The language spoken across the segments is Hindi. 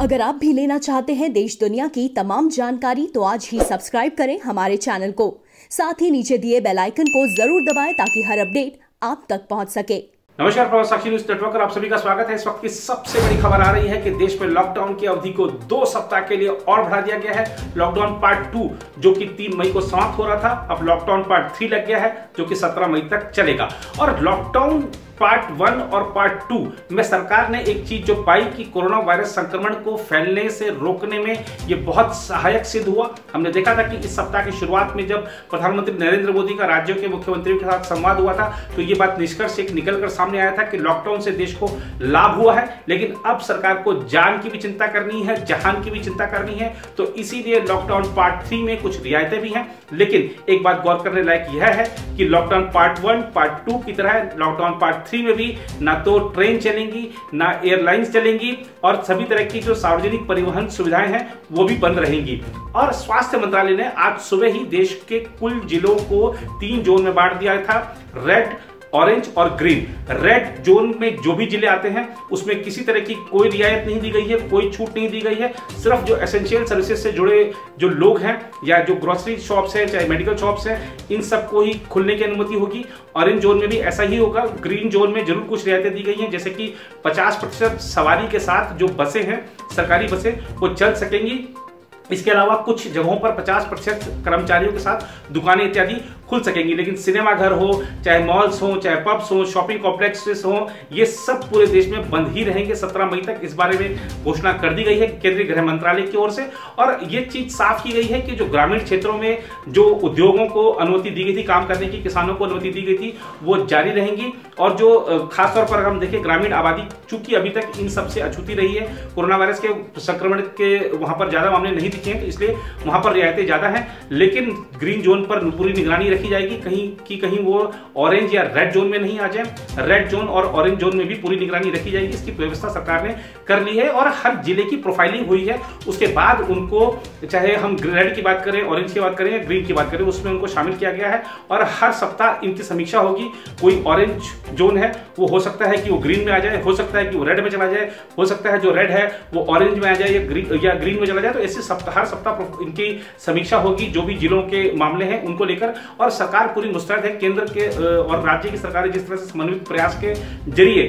अगर आप भी लेना चाहते हैं देश दुनिया की तमाम जानकारी तो आज ही सब्सक्राइब करें हमारे चैनल को। साथ ही नीचे दिए बेल आइकन को ज़रूर दबाएँ ताकि हर अपडेट आप तक पहुँच सके। नमस्कार प्रभाव साक्षी न्यूज़ नेटवर्क आप सभी का स्वागत है। इस वक्त की सबसे बड़ी खबर आ रही है कि देश में लॉकडाउन की अवधि को दो सप्ताह के लिए और बढ़ा दिया गया है। लॉकडाउन पार्ट टू, जो कि तीन मई को समाप्त हो रहा था, अब लॉकडाउन पार्ट थ्री लग गया है, जो कि सत्रह मई तक चलेगा। और लॉकडाउन पार्ट वन और पार्ट टू में सरकार ने एक चीज़ जो पाई कि कोरोना वायरस संक्रमण को फैलने से रोकने में ये बहुत सहायक सिद्ध हुआ। हमने देखा था कि इस सप्ताह की शुरुआत में जब प्रधानमंत्री नरेंद्र मोदी का राज्यों के मुख्यमंत्रियों के साथ संवाद हुआ था तो ये बात निष्कर्ष एक निकल कर सामने आया था कि लॉकडाउन से देश को लाभ हुआ है। लेकिन अब सरकार को जान की भी चिंता करनी है, जहान की भी चिंता करनी है तो इसीलिए लॉकडाउन पार्ट थ्री में कुछ रियायतें भी हैं। लेकिन एक बात गौर करने लायक यह है कि lockdown part one part two की तरह लॉकडाउन पार्ट थ्री में भी ना तो ट्रेन चलेंगी, ना एयरलाइंस चलेंगी और सभी तरह की जो सार्वजनिक परिवहन सुविधाएँ हैं, वो भी बंद रहेंगी। और स्वास्थ्य मंत्रालय ने आज सुबह ही देश के कुल जिलों को तीन जोन में बांट दिया था। रेड ऑरेंज और ग्रीन रेड जोन में जो भी ज़िले आते हैं, उसमें किसी तरह की कोई रियायत नहीं दी गई है, कोई छूट नहीं दी गई है। सिर्फ़ जो एसेंशियल सर्विसेज़ से जुड़े जो लोग हैं, या जो ग्रोसरी शॉप्स हैं, चाहे मेडिकल शॉप्स हैं, इन सबको ही खुलने की अनुमति होगी। ऑरेंज जोन में भी ऐसा ही होगा। ग्रीन जोन में ज़रूर कुछ रियायतें दी गई हैं, जैसे कि 50 प्रतिशत सवारी के साथ जो बसें हैं, सरकारी बसें, वो चल सकेंगी। इसके अलावा कुछ जगहों पर 50 प्रतिशत कर्मचारियों के साथ दुकानें इत्यादि खुल सकेंगी। लेकिन सिनेमा घर हो, चाहे मॉल्स हो, चाहे पब्स हो शॉपिंग कॉम्प्लेक्सेस हो, ये सब पूरे देश में बंद ही रहेंगे। 17 मई तक इस बारे में घोषणा कर दी गई है केंद्रीय गृह मंत्रालय की ओर से। और ये चीज़ साफ़ की गई है कि जो ग्रामीण क्षेत्रों में जो उद्योगों को अनुमति दी गई थी, काम करने की, किसानों को अनुमति दी गई थी, वो जारी रहेंगी। और जो खासतौर पर हम देखें, ग्रामीण आबादी चूँकि अभी तक इन सबसे अछूती रही है। कोरोना वायरस के संक्रमण के वहाँ पर ज़्यादा मामले नहीं दिखे हैं तो इसलिए वहाँ पर रियायतें ज़्यादा हैं। लेकिन ग्रीन जोन पर पूरी निगरानी रखी जाएगी, कहीं कि कहीं वो ऑरेंज या रेड जोन में नहीं आ जाए। रेड जोन और ऑरेंज जोन में भी पूरी निगरानी रखी जाएगी, इसकी व्यवस्था सरकार ने कर ली है और हर ज़िले की प्रोफाइलिंग हुई है। उसके बाद उनको, चाहे हम रेड की बात करें ऑरेंज की बात करें या ग्रीन की बात करें, उसमें उनको शामिल किया गया है और हर सप्ताह इनकी समीक्षा होगी। कोई ऑरेंज जोन है, वो हो सकता है कि वो ग्रीन में आ जाए, हो सकता है कि वो रेड में चला जाए, हो सकता है जो रेड है, वो ऑरेंज में आ जाए या ग्रीन या ग्रीन में चला जाए। तो ऐसे सप्ताह, हर सप्ताह इनकी समीक्षा होगी, जो भी जिलों के मामले हैं, उनको लेकर। और सरकार पूरी मुस्तैद है। केंद्र के और राज्य की सरकार जिस तरह से समन्वित प्रयास के ज़रिए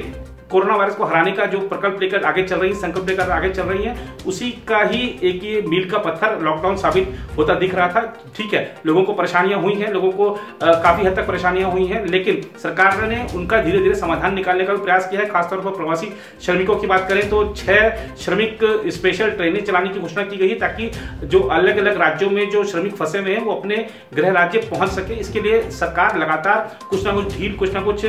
कोरोना वायरस को हराने का जो प्रकल्प लेकर आगे चल रही है, संकल्प लेकर आगे चल रही है, उसी का ही एक ये मील का पत्थर लॉकडाउन साबित होता दिख रहा था। ठीक है, लोगों को परेशानियाँ हुई हैं, लोगों को काफ़ी हद तक परेशानियाँ हुई हैं, लेकिन सरकार ने उनका धीरे धीरे समाधान निकालने का प्रयास किया है। खासतौर पर प्रवासी श्रमिकों की बात करें तो छह श्रमिक स्पेशल ट्रेनें चलाने की घोषणा की गई है ताकि जो अलग अलग राज्यों में जो श्रमिक फंसे हुए हैं, वो अपने गृह राज्य पहुँच सके। इसके लिए सरकार लगातार कुछ ना कुछ ढील, कुछ ना कुछ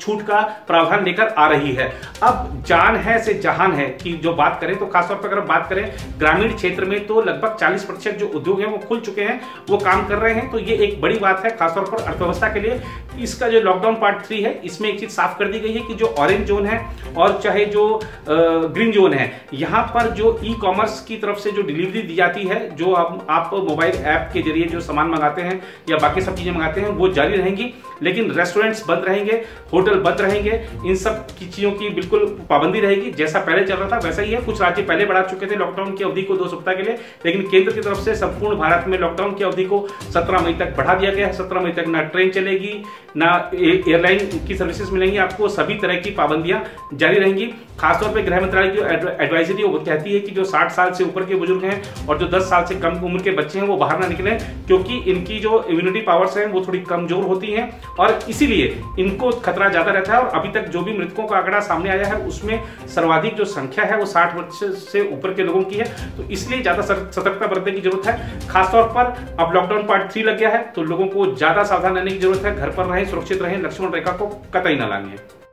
छूट का प्रावधान लेकर आ रही है। अब जान है से जहान है कि जो बात करें तो खासतौर पर अगर बात करें ग्रामीण क्षेत्र में तो लगभग 40 प्रतिशत जो उद्योग हैं वो खुल चुके हैं वो काम कर रहे हैं। तो ये एक बड़ी बात है खासतौर पर अर्थव्यवस्था के लिए। इसका जो लॉकडाउन पार्ट थ्री है इसमें एक चीज़ साफ़ कर दी गई है कि जो ऑरेंज जोन है और चाहे जो ग्रीन जोन है यहाँ पर जो ई कॉमर्स की तरफ़ से जो डिलीवरी दी जाती है जो आप, आप मोबाइल ऐप के ज़रिए जो सामान मंगाते हैं या बाकी सब चीज़ें मंगाते हैं वो जारी रहेंगी। लेकिन रेस्टोरेंट्स बंद रहेंगे होटल बंद रहेंगे। इन सब की चीज़ों की बिल्कुल पाबंदी रहेगी। जैसा पहले चल रहा था, वैसा ही है। कुछ राज्य पहले बढ़ा चुके थे लॉकडाउन की अवधि को दो सप्ताह के लिए, लेकिन केंद्र की तरफ़ से संपूर्ण भारत में लॉकडाउन की अवधि को सत्रह मई तक बढ़ा दिया गया है। सत्रह मई तक ना ट्रेन चलेगी, ना एयरलाइन की सर्विसेज़ मिलेंगी। आपको सभी तरह की पाबंदियाँ जारी रहेंगी। खासतौर पर गृह मंत्रालय की एडवाइजरी वो कहती है कि जो 60 साल से ऊपर के बुज़ुर्ग हैं और जो 10 साल से कम उम्र के बच्चे हैं, वो बाहर ना निकले, क्योंकि इनकी जो इम्यूनिटी पावर्स हैं, वो थोड़ी कमज़ोर होती हैं। और इसीलिए इनको खतरा ज़्यादा रहता है और अभी तक जो भी मृतकों का आंकड़ा सामने आया है, उसमें सर्वाधिक जो संख्या है, वो साठ वर्ष से ऊपर के लोगों की है। तो इसलिए ज़्यादा सतर्कता बरतने की ज़रूरत है। खासतौर पर अब लॉकडाउन पार्ट थ्री लग गया है तो लोगों को ज़्यादा सावधान रहने की ज़रूरत है। घर पर रहें, सुरक्षित रहें, लक्ष्मण रेखा को कतई न लाएँगे